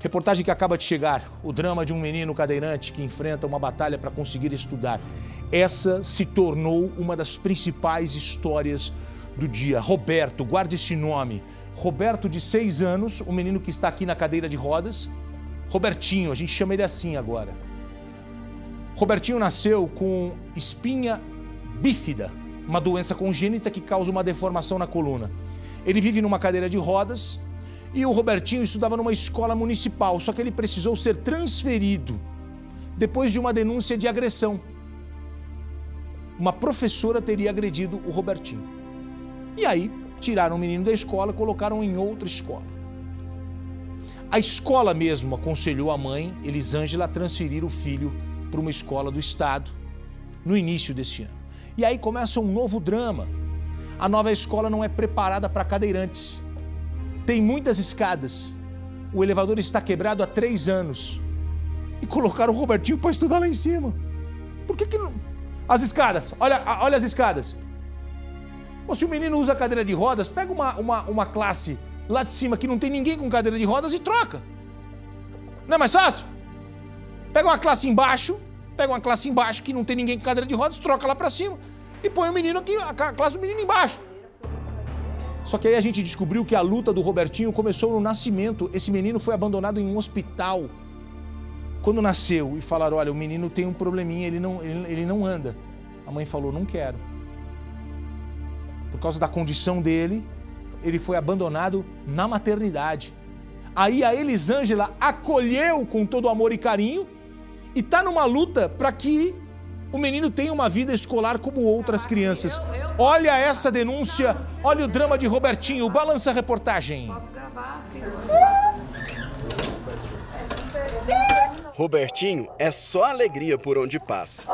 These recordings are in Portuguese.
Reportagem que acaba de chegar: o drama de um menino cadeirante que enfrenta uma batalha para conseguir estudar. Essa se tornou uma das principais histórias do dia. Roberto, guarde esse nome. Roberto, de seis anos, o menino que está aqui na cadeira de rodas. Robertinho, a gente chama ele assim agora. Robertinho nasceu com espinha bífida, uma doença congênita que causa uma deformação na coluna. Ele vive numa cadeira de rodas e o Robertinho estudava numa escola municipal, só que ele precisou ser transferido depois de uma denúncia de agressão. Uma professora teria agredido o Robertinho. E aí, tiraram o menino da escola e colocaram em outra escola. A escola mesmo aconselhou a mãe, Elisângela, a transferir o filho para uma escola do estado no início deste ano. E aí começa um novo drama. A nova escola não é preparada para cadeirantes tem muitas escadas. O elevador está quebrado há três anos. E colocaram o Robertinho para estudar lá em cima. Por que, que não. As escadas, olha, olha as escadas. Pô, se o menino usa cadeira de rodas, pega uma, uma, uma classe lá de cima que não tem ninguém com cadeira de rodas e troca. Não é mais fácil? Pega uma classe embaixo, pega uma classe embaixo que não tem ninguém com cadeira de rodas, troca lá para cima e põe o menino aqui, a classe do menino embaixo. Só que aí a gente descobriu que a luta do Robertinho começou no nascimento. Esse menino foi abandonado em um hospital quando nasceu e falaram: olha, o menino tem um probleminha, ele não, ele, ele não anda. A mãe falou: não quero. Por causa da condição dele, ele foi abandonado na maternidade. Aí a Elisângela acolheu com todo amor e carinho e está numa luta para que o menino tem uma vida escolar como outras crianças. Olha essa denúncia, olha o drama de Robertinho. Balança a reportagem. Robertinho é só alegria por onde passa.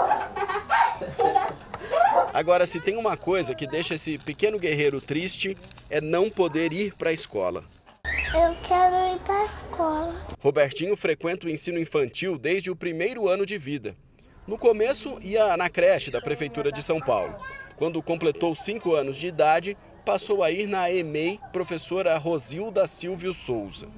Agora, se tem uma coisa que deixa esse pequeno guerreiro triste, é não poder ir para a escola. Eu quero ir para a escola. Robertinho frequenta o ensino infantil desde o primeiro ano de vida. No começo, ia na creche da Prefeitura de São Paulo. Quando completou cinco anos de idade, passou a ir na EMEI professora Rosilda Silvio Souza.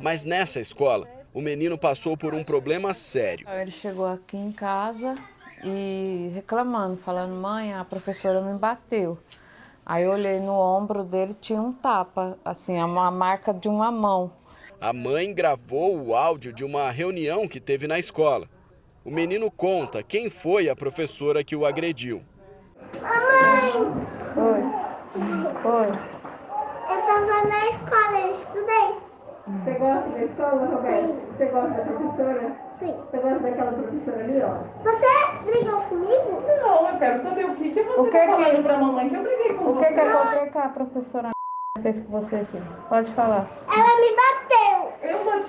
Mas nessa escola, o menino passou por um problema sério. Ele chegou aqui em casa e reclamando, falando: mãe, a professora me bateu. Aí eu olhei no ombro dele, tinha um tapa, assim, uma marca de uma mão. A mãe gravou o áudio de uma reunião que teve na escola. O menino conta quem foi a professora que o agrediu. Mamãe! Oi. Oi. Eu estava na escola, eu estudei. Você gosta da escola, Roberto? Sim. Você gosta da professora? Sim. Você gosta daquela professora ali, ó? Você brigou comigo? Não, eu quero saber o que, que você O que tá que- falando pra mamãe que eu briguei com O que, você. que aconteceu que a professora fez com você aqui? Pode falar. Ela me bateu.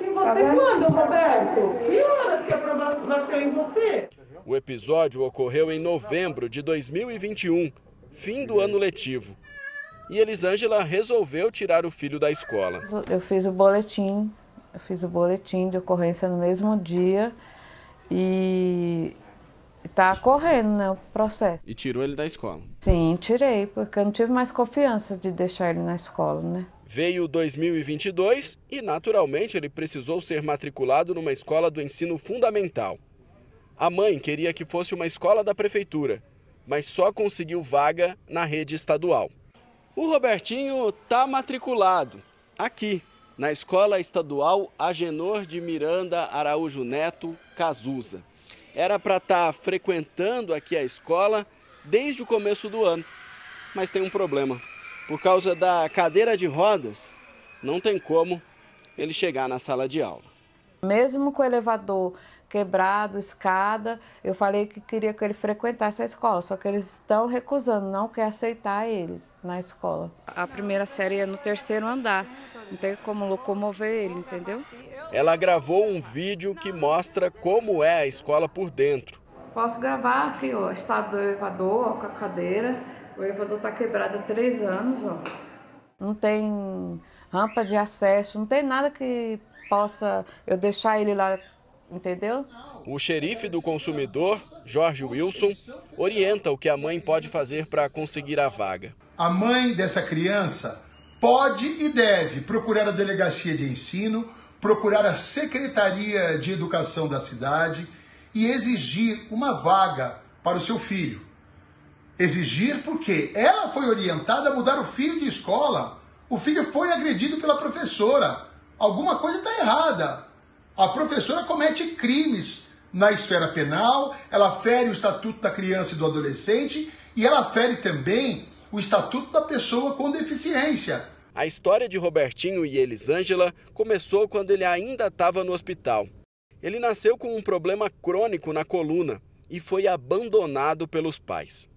Em Tá você quando, Roberto? Que horas que a problema bateu em você? O episódio ocorreu em novembro de 2021, fim do ano letivo. E Elisângela resolveu tirar o filho da escola. Eu fiz o boletim, eu fiz o boletim de ocorrência no mesmo dia e está correndo né, o processo. E tirou ele da escola. Sim, tirei, porque eu não tive mais confiança de deixar ele na escola, né? Veio 2022 e, naturalmente, ele precisou ser matriculado numa escola do ensino fundamental. A mãe queria que fosse uma escola da prefeitura, mas só conseguiu vaga na rede estadual. O Robertinho está matriculado aqui, na Escola Estadual Agenor de Miranda Araújo Neto Cazuza. Era para estar frequentando aqui a escola desde o começo do ano, mas tem um problema. Por causa da cadeira de rodas, não tem como ele chegar na sala de aula. Mesmo com o elevador quebrado, escada, eu falei que queria que ele frequentasse a escola, só que eles estão recusando, não quer aceitar ele na escola. A primeira série é no terceiro andar, não tem como locomover ele, entendeu? Ela gravou um vídeo que mostra como é a escola por dentro. Posso gravar aqui, ó, estado do elevador, ó, com a cadeira. O elevador tá quebrado há três anos, ó. Não tem rampa de acesso, não tem nada que possa eu deixar ele lá, entendeu? O xerife do consumidor, Jorge Wilson, orienta o que a mãe pode fazer para conseguir a vaga. A mãe dessa criança pode e deve procurar a delegacia de ensino procurar a Secretaria de Educação da cidade e exigir uma vaga para o seu filho. Exigir porque ela foi orientada a mudar o filho de escola. O filho foi agredido pela professora. Alguma coisa está errada. A professora comete crimes na esfera penal, ela fere o Estatuto da Criança e do Adolescente e ela fere também o Estatuto da Pessoa com Deficiência. A história de Robertinho e Elisângela começou quando ele ainda estava no hospital. Ele nasceu com um problema crônico na coluna e foi abandonado pelos pais.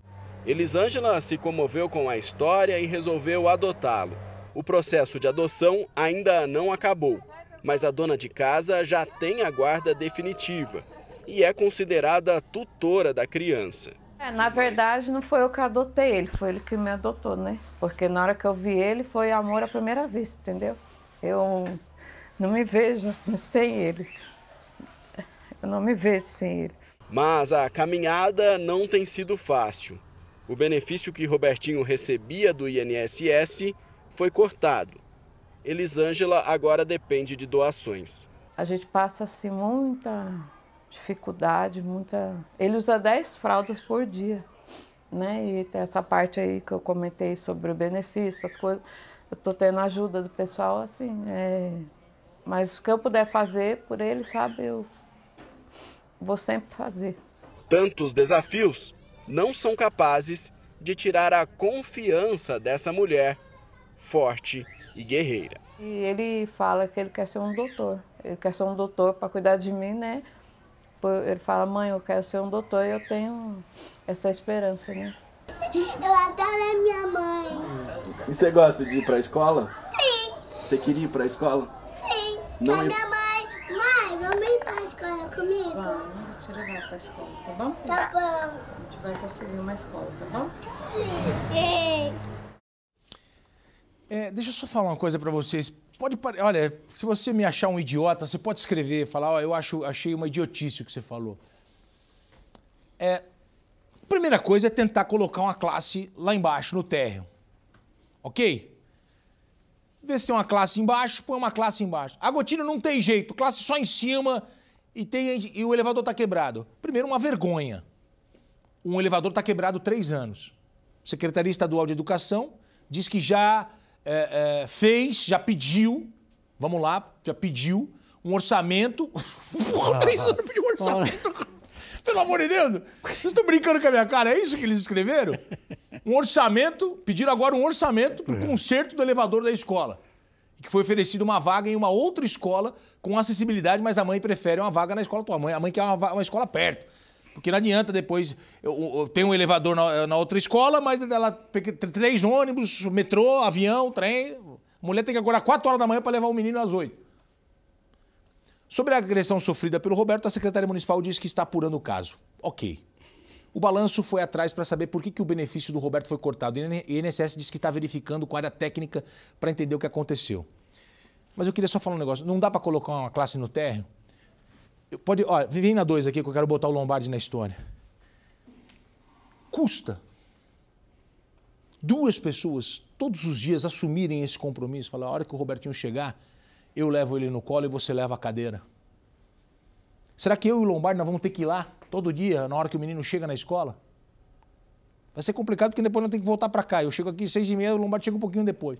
Elisângela se comoveu com a história e resolveu adotá-lo. O processo de adoção ainda não acabou, mas a dona de casa já tem a guarda definitiva e é considerada tutora da criança. É, na verdade, não foi eu que adotei ele, foi ele que me adotou, né? Porque na hora que eu vi ele, foi amor à primeira vista, entendeu? Eu não me vejo assim sem ele. Eu não me vejo sem ele. Mas a caminhada não tem sido fácil. O benefício que Robertinho recebia do INSS foi cortado. Elisângela agora depende de doações. A gente passa assim muita dificuldade, muita. Ele usa 10 fraldas por dia, né? E tem essa parte aí que eu comentei sobre o benefício, as coisas. Eu tô tendo ajuda do pessoal, assim. É... Mas o que eu puder fazer por ele, sabe, eu vou sempre fazer. Tantos desafios não são capazes de tirar a confiança dessa mulher forte e guerreira. E ele fala que ele quer ser um doutor. Ele quer ser um doutor para cuidar de mim, né? Ele fala, mãe, eu quero ser um doutor e eu tenho essa esperança, né? Eu adoro a minha mãe. E você gosta de ir para a escola? Sim. Você queria ir para a escola? Sim. Não a mãe? Mãe, vamos ir pra escola comigo? Vamos, vou te levar para a escola, tá bom? Tá bom. A gente vai conseguir uma escola, tá bom? Sim. É, deixa eu só falar uma coisa pra vocês. Pode, olha, se você me achar um idiota, você pode escrever, falar, ó, eu acho, achei uma idiotice o que você falou. É, a primeira coisa é tentar colocar uma classe lá embaixo, no térreo. Ok? Vê se tem uma classe embaixo, põe uma classe embaixo. A gotina não tem jeito, classe só em cima e, tem, e o elevador tá quebrado. Primeiro, uma vergonha. Um elevador tá quebrado três anos. Secretaria Estadual de Educação diz que já é, é, fez, já pediu, vamos lá, já pediu um orçamento. Porra, três anos pediu um orçamento. Pelo amor de Deus, vocês estão brincando com a minha cara? É isso que eles escreveram? Um orçamento, pediram agora um orçamento para o conserto do elevador da escola. Que foi oferecida uma vaga em uma outra escola com acessibilidade, mas a mãe prefere uma vaga na escola tua mãe. A mãe quer uma, uma escola perto. Porque não adianta depois. Eu, eu tenho um elevador na, na outra escola, mas ela três ônibus, metrô, avião, trem. A mulher tem que acordar 4 horas da manhã para levar o menino às 8. Sobre a agressão sofrida pelo Roberto, a Secretaria Municipal diz que está apurando o caso. Ok. O balanço foi atrás para saber por que, que o benefício do Roberto foi cortado. E o INSS diz que está verificando com a área técnica para entender o que aconteceu. Mas eu queria só falar um negócio. Não dá para colocar uma classe no térreo? Eu- Pode, ó, vem na 2 aqui que eu quero botar o Lombardi na história. Custa duas pessoas todos os dias assumirem esse compromisso, falar, a hora que o Robertinho chegar, eu levo ele no colo e você leva a cadeira. Será que eu e o Lombardi nós vamos ter que ir lá todo dia, na hora que o menino chega na escola? Vai ser complicado porque depois nós temos que voltar para cá. Eu chego aqui às seis e meia, o Lombardi chega um pouquinho depois.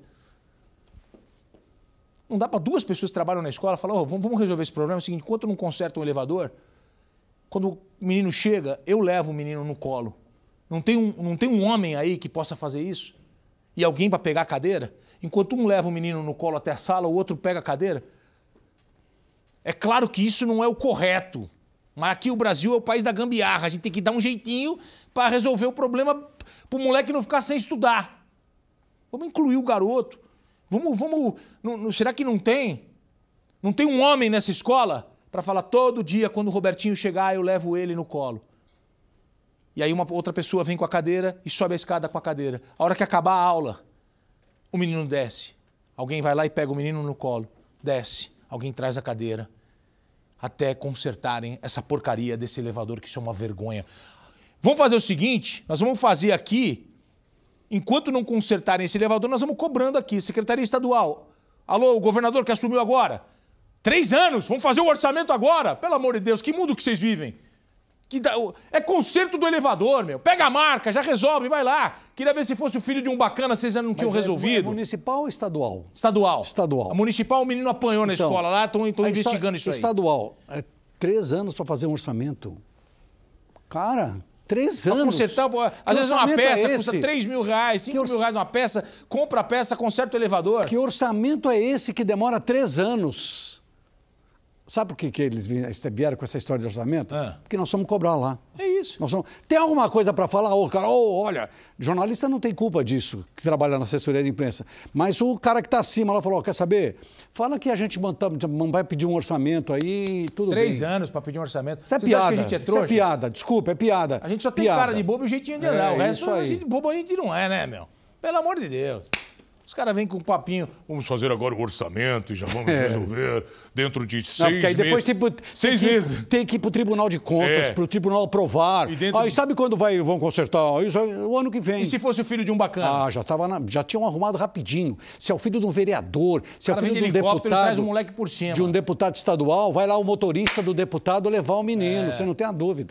Não dá para duas pessoas que trabalham na escola falar, "Ô, vamos, vamos resolver esse problema. É o seguinte, enquanto não conserta um elevador, quando o menino chega, eu levo o menino no colo. Não tem um, não tem um homem aí que possa fazer isso? E alguém para pegar a cadeira? Enquanto um leva o menino no colo até a sala, o outro pega a cadeira? É claro que isso não é o correto. Mas aqui o Brasil é o país da gambiarra. A gente tem que dar um jeitinho para resolver o problema para o moleque não ficar sem estudar. Vamos incluir o garoto. Vamos, vamos. não- não- será que não tem? Não tem um homem nessa escola para falar todo dia, quando o Robertinho chegar, eu levo ele no colo. E aí uma outra pessoa vem com a cadeira e sobe a escada com a cadeira. A hora que acabar a aula, o menino desce. Alguém vai lá e pega o menino no colo. Desce. Alguém traz a cadeira. Até consertarem essa porcaria desse elevador, que isso é uma vergonha. Vamos fazer o seguinte: nós vamos fazer aqui enquanto não consertarem esse elevador, nós vamos cobrando aqui. Secretaria Estadual. Alô, o governador que assumiu agora. Três anos? Vamos fazer o orçamento agora? Pelo amor de Deus, que mundo que vocês vivem? Que dá- É conserto do elevador, meu. Pega a marca, já resolve, vai lá. Queria ver se fosse o filho de um bacana, vocês já não tinham Mas é- resolvido. É municipal ou estadual? Estadual. Estadual. A municipal, o menino apanhou na Então, escola lá, estão esta- investigando isso aí. Estadual. É três anos para fazer um orçamento. Cara, três Pra anos. consertar, às vezes uma é peça custa esse? 3 mil reais, 5 orça- mil reais uma peça, compra a peça, conserta o elevador. Que orçamento é esse que demora três anos? Sabe por que, que eles vi- vieram com essa história de orçamento? Ah. Porque nós vamos cobrar lá. É isso. Nós vamos... Tem alguma coisa para falar? Ô, cara, ô, olha, jornalista não tem culpa disso, que trabalha na assessoria de imprensa. Mas o cara que está acima lá falou: quer saber? Fala que a gente vai pedir um orçamento aí, tudo Três bem. anos pra pedir um orçamento. Isso é acham piada. que a gente é Isso trouxa? é piada. Desculpa, é piada. A gente só tem Piada. cara de bobo e o jeitinho de É, andar. o resto, isso aí. gente, bobo a gente não é, né, meu? Pelo amor de Deus. Os caras vêm com um papinho. Vamos fazer agora o orçamento e já vamos resolver dentro de seis É. Não, porque aí depois meses. tipo, Seis tem que, meses. Tem que ir para o Tribunal de Contas, É. para o Tribunal aprovar. E Aí de- sabe quando vai, vão consertar? Isso aí, o ano que vem. E se fosse o filho de um bacana? Ah, já, tava na- já tinham arrumado rapidinho. Se é o filho de um vereador, se é o filho de um deputado. traz o moleque por cima. De um deputado estadual, vai lá o motorista do deputado levar o menino, você não tem a dúvida.